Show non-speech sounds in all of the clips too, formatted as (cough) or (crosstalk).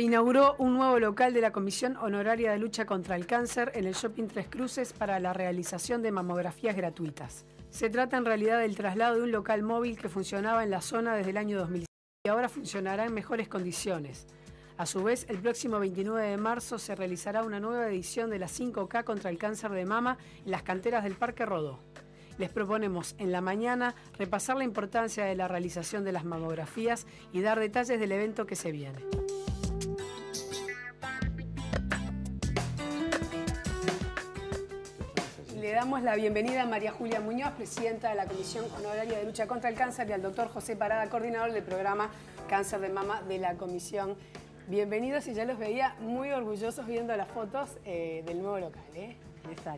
Se inauguró un nuevo local de la Comisión Honoraria de Lucha contra el Cáncer en el Shopping Tres Cruces para la realización de mamografías gratuitas. Se trata en realidad del traslado de un local móvil que funcionaba en la zona desde el año 2006 y ahora funcionará en mejores condiciones. A su vez, el próximo 29 de marzo se realizará una nueva edición de la 5K contra el cáncer de mama en las canteras del Parque Rodó. Les proponemos en la mañana repasar la importancia de la realización de las mamografías y dar detalles del evento que se viene. Le damos la bienvenida a María Julia Muñoz, presidenta de la Comisión Honoraria de Lucha contra el Cáncer, y al doctor José Parada, coordinador del programa Cáncer de Mama de la Comisión. Bienvenidos y ya los veía muy orgullosos viendo las fotos eh, del nuevo local. ¿eh?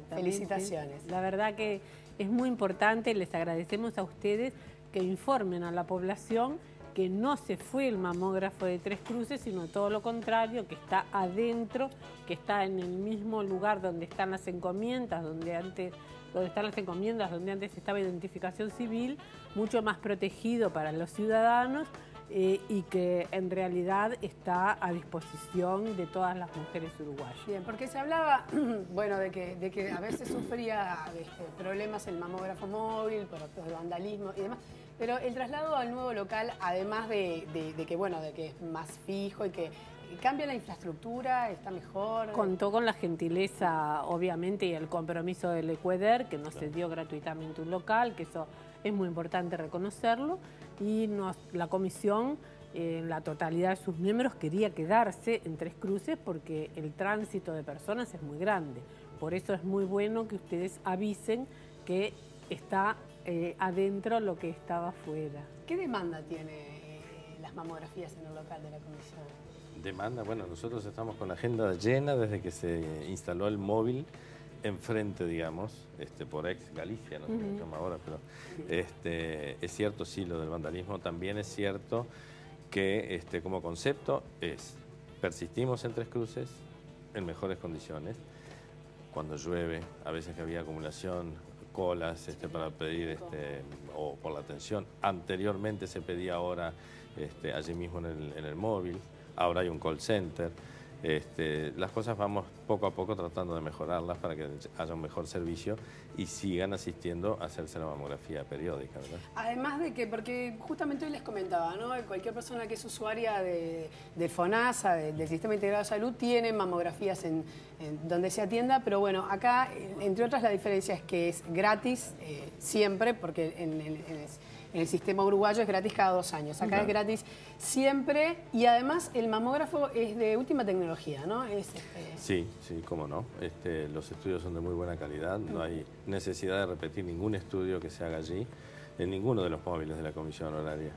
Felicitaciones. La verdad que es muy importante, les agradecemos a ustedes que informen a la población que no se fue el mamógrafo de Tres Cruces, sino todo lo contrario, que está adentro, que está en el mismo lugar donde están las encomiendas, donde antes donde están las encomiendas, donde antes estaba identificación civil, mucho más protegido para los ciudadanos eh, y que en realidad está a disposición de todas las mujeres uruguayas. Bien, porque se hablaba, (clears throat) bueno, de que, de que a veces sufría este, problemas el mamógrafo móvil por actos de vandalismo y demás. Pero el traslado al nuevo local, además de, que bueno, de que es más fijo y que cambia la infraestructura, está mejor. Contó con la gentileza, obviamente, y el compromiso del Ecueder, que nos cedió gratuitamente un local, que eso es muy importante reconocerlo, y la comisión, en la totalidad de sus miembros, quería quedarse en Tres Cruces porque el tránsito de personas es muy grande. Por eso es muy bueno que ustedes avisen que está eh, adentro lo que estaba afuera. ¿Qué demanda tiene eh, las mamografías en el local de la comisión? Demanda, bueno, nosotros estamos con la agenda llena desde que se instaló el móvil enfrente, digamos, este, por ex Galicia, no sé cómo se llama ahora, pero este, es cierto, sí, lo del vandalismo, también es cierto que este, como concepto es, persistimos en Tres Cruces en mejores condiciones, cuando llueve, a veces que había acumulación, colas este, para pedir este, o por la atención. Anteriormente se pedía ahora este, allí mismo en el, en el móvil, ahora hay un call center. Este, las cosas vamos poco a poco tratando de mejorarlas para que haya un mejor servicio y sigan asistiendo a hacerse la mamografía periódica. ¿verdad? Además de que, porque justamente hoy les comentaba, ¿no? cualquier persona que es usuaria de, FONASA, del Sistema Integrado de Salud, tiene mamografías en, donde se atienda, pero bueno, acá, entre otras, la diferencia es que es gratis eh, siempre, porque en, en en el sistema uruguayo es gratis cada dos años. Acá es gratis siempre y además el mamógrafo es de última tecnología, ¿no? Este, sí, sí, cómo no. Este, los estudios son de muy buena calidad, no hay necesidad de repetir ningún estudio que se haga allí en ninguno de los móviles de la comisión horaria.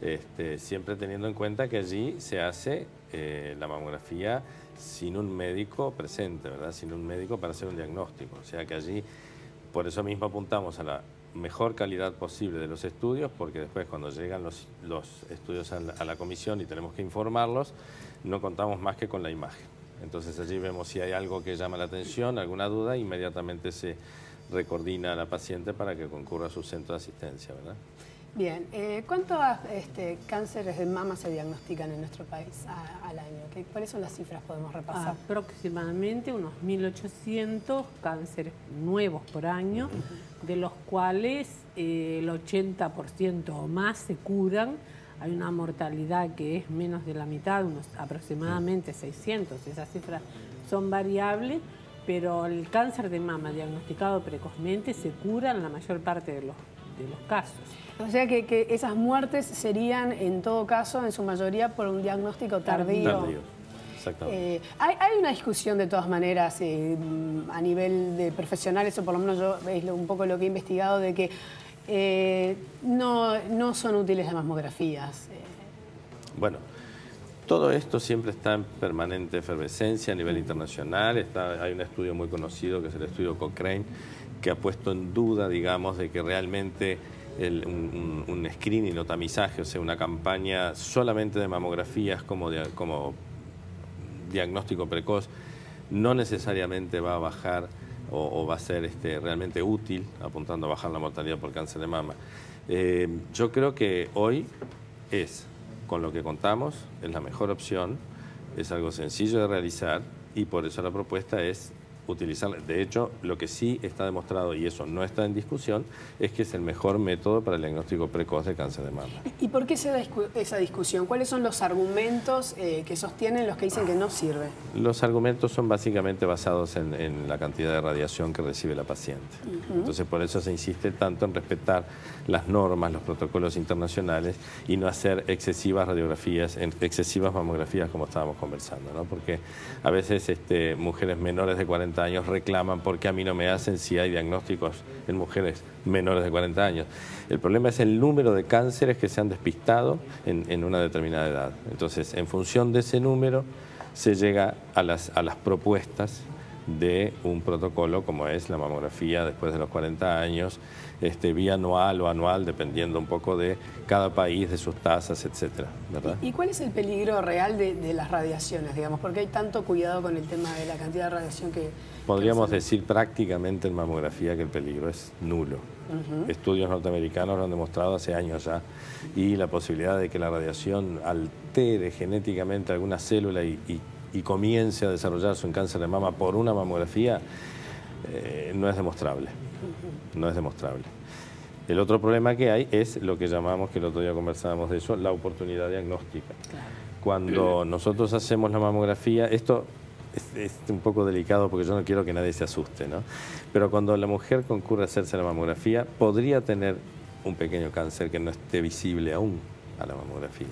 Este, siempre teniendo en cuenta que allí se hace eh, la mamografía sin un médico presente, ¿verdad? Sin un médico para hacer un diagnóstico. O sea que allí, por eso mismo apuntamos a la mejor calidad posible de los estudios, porque después cuando llegan los, estudios a la, comisión y tenemos que informarlos, no contamos más que con la imagen. Entonces allí vemos si hay algo que llama la atención, alguna duda, inmediatamente se recoordina a la paciente para que concurra a su centro de asistencia. ¿verdad? Bien, eh, ¿cuántos este, cánceres de mama se diagnostican en nuestro país al año? ¿Cuáles son las cifras podemos repasar? Aproximadamente unos 1.800 cánceres nuevos por año, de los cuales eh, el 80% o más se curan. Hay una mortalidad que es menos de la mitad, unos aproximadamente 600. Esas cifras son variables, pero el cáncer de mama diagnosticado precozmente se cura en la mayor parte de los, de los casos. O sea que, esas muertes serían, en todo caso, en su mayoría por un diagnóstico tardío. Tardío. Exactamente. Eh, hay, una discusión de todas maneras eh, a nivel de profesionales, o por lo menos yo es un poco lo que he investigado, de que eh, no, son útiles las mamografías. Bueno, todo esto siempre está en permanente efervescencia a nivel internacional. Está, hay un estudio muy conocido que es el estudio Cochrane, que ha puesto en duda, digamos, de que realmente un, screening o tamizaje, o sea, una campaña solamente de mamografías como, diagnóstico precoz, no necesariamente va a bajar o, va a ser este, realmente útil, apuntando a bajar la mortalidad por cáncer de mama. Eh, yo creo que hoy es, con lo que contamos, es la mejor opción es algo sencillo de realizar y por eso la propuesta es utilizarla. De hecho, lo que sí está demostrado, y eso no está en discusión, es que es el mejor método para el diagnóstico precoz de cáncer de mama. ¿Y por qué se da esa discusión? ¿Cuáles son los argumentos eh, que sostienen los que dicen que no sirve? Los argumentos son básicamente basados en, la cantidad de radiación que recibe la paciente. Entonces, por eso se insiste tanto en respetar las normas, los protocolos internacionales y no hacer excesivas radiografías, excesivas mamografías como estábamos conversando, ¿no? Porque a veces este, mujeres menores de 40 años reclaman por qué a mí no me hacen si hay diagnósticos en mujeres menores de 40 años. El problema es el número de cánceres que se han despistado en, una determinada edad. Entonces, en función de ese número, se llega a las, a las propuestas de un protocolo como es la mamografía después de los 40 años, este, vía anual o anual, dependiendo un poco de cada país, de sus tasas, etcétera, ¿verdad? ¿Y cuál es el peligro real de, las radiaciones, digamos? Porque hay tanto cuidado con el tema de la cantidad de radiación que... Podríamos decir prácticamente en mamografía que el peligro es nulo. Estudios norteamericanos lo han demostrado hace años ya y la posibilidad de que la radiación altere genéticamente alguna célula y, comience a desarrollarse un cáncer de mama por una mamografía eh, no es demostrable no es demostrable. El otro problema que hay es lo que llamamos, que el otro día conversábamos de eso, la oportunidad diagnóstica. Cuando nosotros hacemos la mamografía, esto es, un poco delicado porque yo no quiero que nadie se asuste, ¿no? Pero cuando la mujer concurre a hacerse la mamografía, podría tener un pequeño cáncer que no esté visible aún a la mamografía.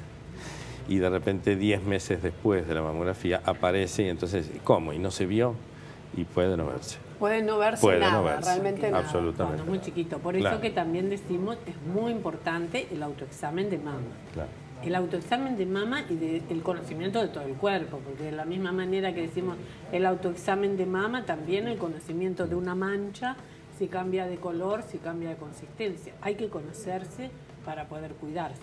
Y de repente 10 meses después de la mamografía aparece y entonces, ¿cómo? ¿Y no se vio? Y puede no verse. Puede no verse nada, realmente nada. Absolutamente. muy chiquito. Por eso que también decimos es muy importante el autoexamen de mama. El autoexamen de mama y el conocimiento de todo el cuerpo, porque de la misma manera que decimos el autoexamen de mama, también el conocimiento de una mancha, si cambia de color, si cambia de consistencia. Hay que conocerse para poder cuidarse.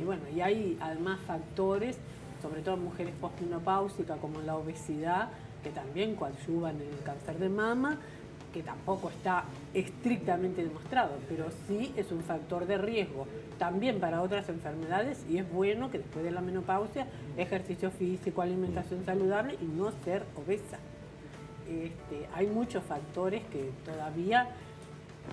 Y bueno, y hay además factores, sobre todo en mujeres postmenopáusicas como la obesidad, que también coadyuvan en el cáncer de mama, que tampoco está estrictamente demostrado, pero sí es un factor de riesgo también para otras enfermedades y es bueno que después de la menopausia ejercicio físico, alimentación saludable y no ser obesa. Este, hay muchos factores que todavía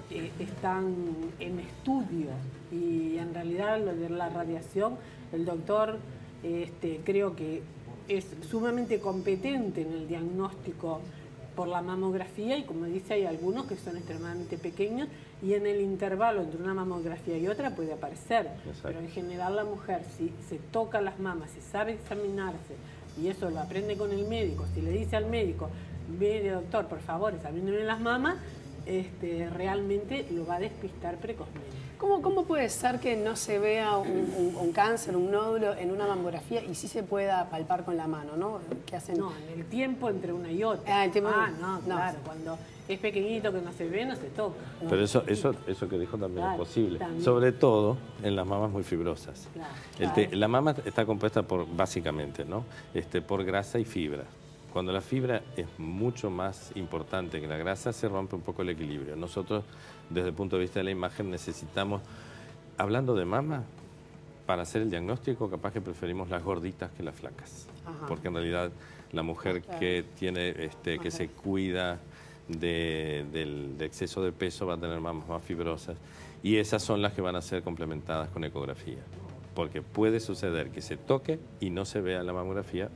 eh, están en estudio y en realidad lo de la radiación, el doctor este, creo que es sumamente competente en el diagnóstico por la mamografía y como dice hay algunos que son extremadamente pequeños y en el intervalo entre una mamografía y otra puede aparecer. Pero en general la mujer si se toca las mamas, si sabe examinarse y eso lo aprende con el médico, si le dice al médico, mire doctor, por favor, examíneme las mamas, este, realmente lo va a despistar precozmente. ¿Cómo, ¿Cómo, puede ser que no se vea un, cáncer, un nódulo en una mamografía y sí se pueda palpar con la mano, ¿no? ¿Qué hacen? No, en el tiempo entre una y otra. Ah, el tiempo ah no, claro, cuando es pequeñito que no se ve, no se toca. Pero eso, eso, eso que dijo también es posible. Sobre todo en las mamas muy fibrosas. la mama está compuesta por, básicamente, ¿no? Este, por grasa y fibra. Cuando la fibra es mucho más importante que la grasa, se rompe un poco el equilibrio. Nosotros, desde el punto de vista de la imagen, necesitamos, hablando de mama, para hacer el diagnóstico, capaz que preferimos las gorditas que las flacas. Porque en realidad la mujer que tiene, este, que se cuida del, exceso de peso va a tener mamas más fibrosas y esas son las que van a ser complementadas con ecografía. Porque puede suceder que se toque y no se vea la mamografía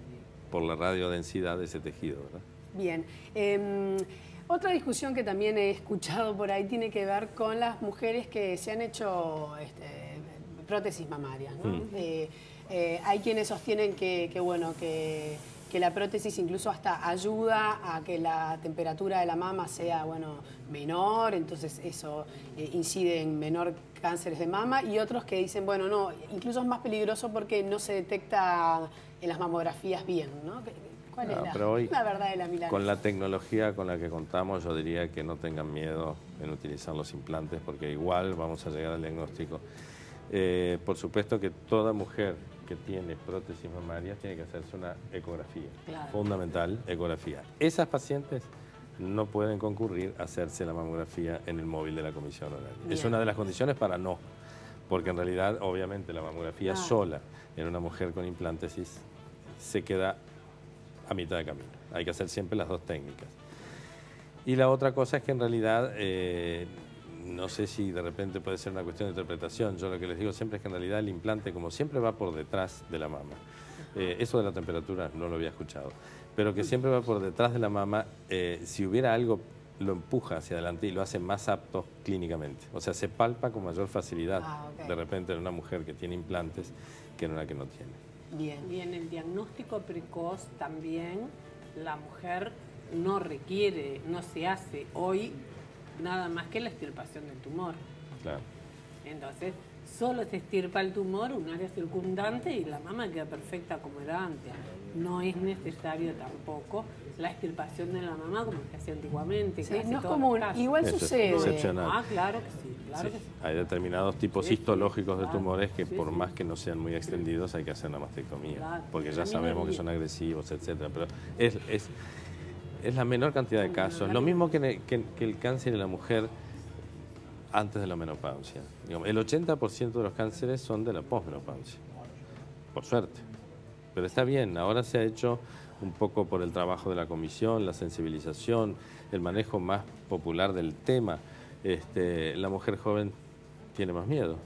por la radiodensidad de ese tejido. ¿verdad? Bien. Em, otra discusión que también he escuchado por ahí tiene que ver con las mujeres que se han hecho este, prótesis mamarias. Mm. Eh, eh, hay quienes sostienen que, bueno, que, la prótesis incluso hasta ayuda a que la temperatura de la mama sea bueno, menor, entonces eso eh, incide en menor cánceres de mama, y otros que dicen, bueno, no, incluso es más peligroso porque no se detecta en las mamografías bien, ¿no? ¿Cuál es la, verdad de la milanesa? Con la tecnología con la que contamos, yo diría que no tengan miedo en utilizar los implantes, porque igual vamos a llegar al diagnóstico. Eh, por supuesto que toda mujer que tiene prótesis mamarias tiene que hacerse una ecografía, fundamental ecografía. Esas pacientes no pueden concurrir a hacerse la mamografía en el móvil de la comisión horaria. Es una de las condiciones para no, porque en realidad obviamente la mamografía sola en una mujer con implántesis se queda a mitad de camino. Hay que hacer siempre las dos técnicas. Y la otra cosa es que en realidad, eh, no sé si de repente puede ser una cuestión de interpretación, yo lo que les digo siempre es que en realidad el implante como siempre va por detrás de la mama. Eh, eso de la temperatura no lo había escuchado, pero que siempre va por detrás de la mama, eh, si hubiera algo lo empuja hacia adelante y lo hace más apto clínicamente. O sea, se palpa con mayor facilidad Ah, de repente en una mujer que tiene implantes que en una que no tiene. Bien. Y en el diagnóstico precoz también la mujer no requiere, no se hace hoy nada más que la extirpación del tumor. Claro. Entonces, solo se extirpa el tumor, un área circundante y la mama queda perfecta como era antes. No es necesario tampoco la extirpación de la mama como se hacía antiguamente. Sí, no es común. Igual Eso es sucede. excepcional. Ah, claro que sí, claro Sí, que sí. Hay determinados tipos Sí, histológicos de claro. tumores que Sí, por sí. más que no sean muy extendidos hay que hacer una mastectomía, Claro. porque ya sabemos que son agresivos, etcétera. Pero es, es, es la menor cantidad de casos. Lo mismo que, el- que- que el cáncer en la mujer antes de la menopausia. Digamos, el 80% de los cánceres son de la posmenopausia, por suerte. Pero está bien, ahora se ha hecho un poco por el trabajo de la comisión, la sensibilización, el manejo más popular del tema. Este, la mujer joven tiene más miedo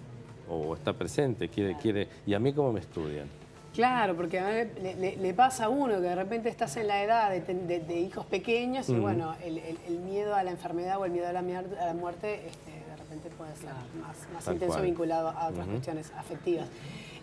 o está presente, quiere, quiere. ¿Y a mí cómo me estudian? Claro, porque a ver, le, le- le pasa a uno que de repente estás en la edad de, ten- de- de hijos pequeños y bueno, el, el- el miedo a la enfermedad o el miedo a la, mier- a la muerte este, de repente puede ser más, más intenso cual. vinculado a otras cuestiones afectivas.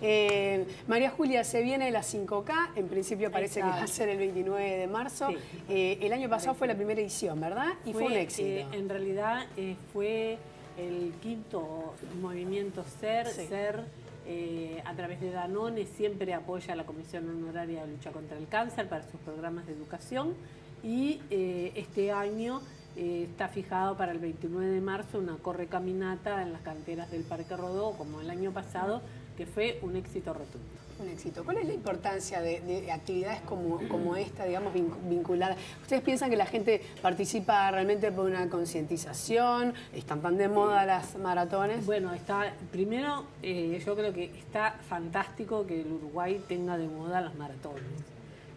Eh, María Julia, se viene la 5K, en principio parece que va a ser el 29 de marzo. Sí. Eh, el año pasado fue la primera edición, ¿verdad? Y fue, un éxito. eh, en realidad fue el quinto movimiento SER. Sí. SER eh, a través de Danone siempre apoya a la Comisión Honoraria de Lucha contra el Cáncer para sus programas de educación y eh, este año eh, está fijado para el 29 de marzo una correcaminata en las canteras del Parque Rodó, como el año pasado, que fue un éxito rotundo. Un éxito. ¿Cuál es la importancia de, de actividades como, como esta, digamos, vincu- vinculadas? ¿Ustedes piensan que la gente participa realmente por una concientización? ¿Están tan de moda las maratones? Bueno, está primero eh, yo creo que está fantástico que el Uruguay tenga de moda las maratones.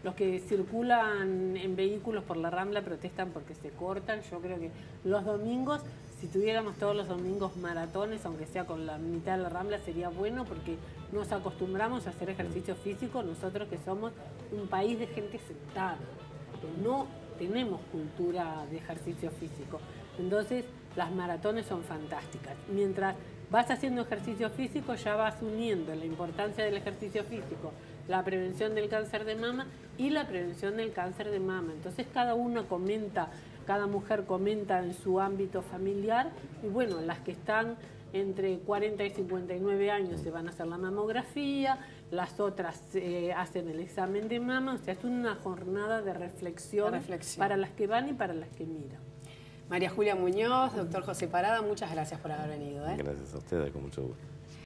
Los que circulan en vehículos por la Rambla protestan porque se cortan. Yo creo que los domingos, si tuviéramos todos los domingos maratones, aunque sea con la mitad de la Rambla, sería bueno porque nos acostumbramos a hacer ejercicio físico nosotros que somos un país de gente sentada. No tenemos cultura de ejercicio físico. Entonces, las maratones son fantásticas. Mientras vas haciendo ejercicio físico, ya vas uniendo la importancia del ejercicio físico, la prevención del cáncer de mama y la prevención del cáncer de mama. Entonces, cada una comenta, cada mujer comenta en su ámbito familiar y bueno, las que están entre 40 y 59 años se van a hacer la mamografía, las otras eh, hacen el examen de mama, o sea, es una jornada de reflexión, para las que van y para las que miran. María Julia Muñoz, doctor José Parada, muchas gracias por haber venido. ¿eh? Gracias a ustedes, con mucho gusto.